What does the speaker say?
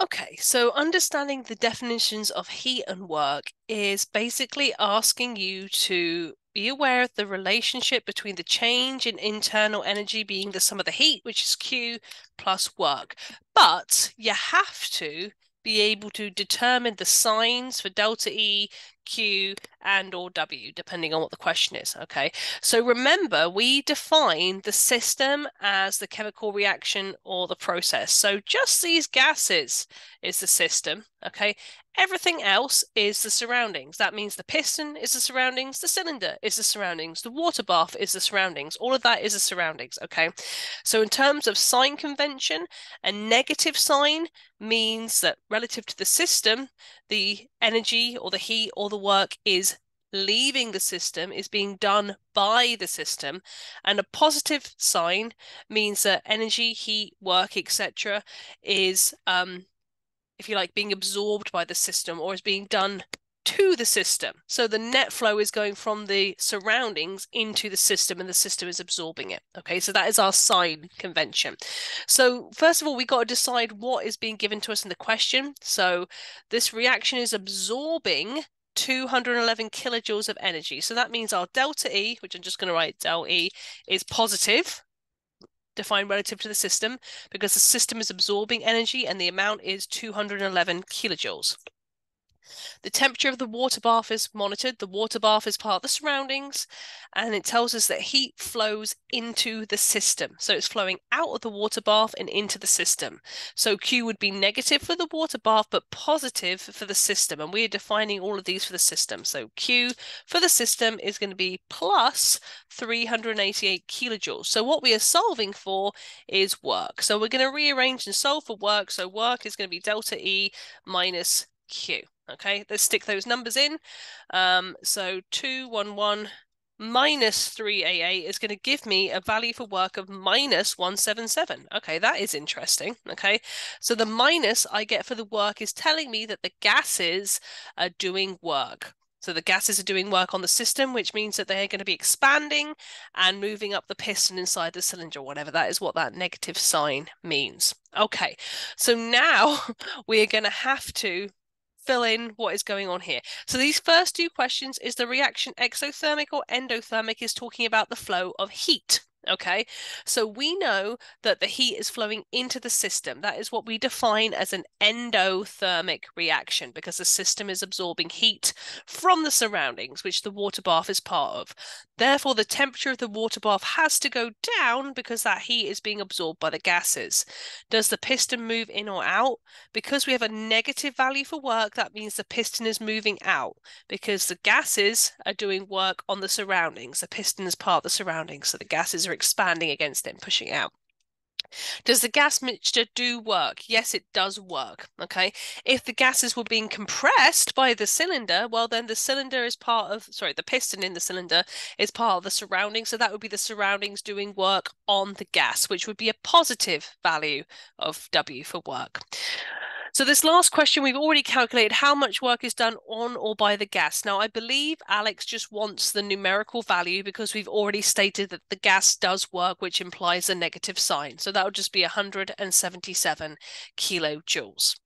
Okay, so understanding the definitions of heat and work is basically asking you to be aware of the relationship between the change in internal energy being the sum of the heat, which is Q, plus work. But you have to be able to determine the signs for delta E, Q, and or W, depending on what the question is, okay? So remember, we define the system as the chemical reaction or the process. So just these gases is the system, okay? Everything else is the surroundings. That means the piston is the surroundings, the cylinder is the surroundings, the water bath is the surroundings. All of that is the surroundings, okay? So in terms of sign convention, a negative sign means that relative to the system, the energy or the heat or the work is leaving the system is being done by the system and a positive sign means that energy heat work etc is um if you like, being absorbed by the system or is being done to the system. So the net flow is going from the surroundings into the system and the system is absorbing it. Okay, so that is our sign convention. So first of all, we got to decide what is being given to us in the question. So this reaction is absorbing 211 kilojoules of energy. So that means our delta E, which I'm just going to write del E, is positive defined relative to the system because the system is absorbing energy and the amount is 211 kilojoules. The temperature of the water bath is monitored. The water bath is part of the surroundings and it tells us that heat flows into the system. So it's flowing out of the water bath and into the system. So Q would be negative for the water bath, but positive for the system. And we're defining all of these for the system. So Q for the system is going to be plus 388 kilojoules. So what we are solving for is work. So we're going to rearrange and solve for work. So work is going to be delta E minus Q. Okay, let's stick those numbers in. Um, so 211 minus 388 is going to give me a value for work of minus 177. Okay, that is interesting. Okay, so the minus I get for the work is telling me that the gases are doing work. So the gases are doing work on the system, which means that they're going to be expanding and moving up the piston inside the cylinder, whatever that is what that negative sign means. Okay, so now we are going to have to fill in what is going on here. So these first two questions, is the reaction exothermic or endothermic, is talking about the flow of heat. Okay, so we know that the heat is flowing into the system. That is what we define as an endothermic reaction because the system is absorbing heat from the surroundings, which the water bath is part of. Therefore, the temperature of the water bath has to go down because that heat is being absorbed by the gases. Does the piston move in or out? Because we have a negative value for work, that means the piston is moving out because the gases are doing work on the surroundings. The piston is part of the surroundings, so the gases are expanding against it and pushing out. Does the gas mixture do work? Yes, it does work. Okay. If the gases were being compressed by the cylinder, well, then the cylinder is part of, sorry, the piston in the cylinder is part of the surroundings. So that would be the surroundings doing work on the gas, which would be a positive value of W for work. So this last question, we've already calculated how much work is done on or by the gas. Now, I believe ALEKS just wants the numerical value because we've already stated that the gas does work, which implies a negative sign. So that would just be 177 kilojoules.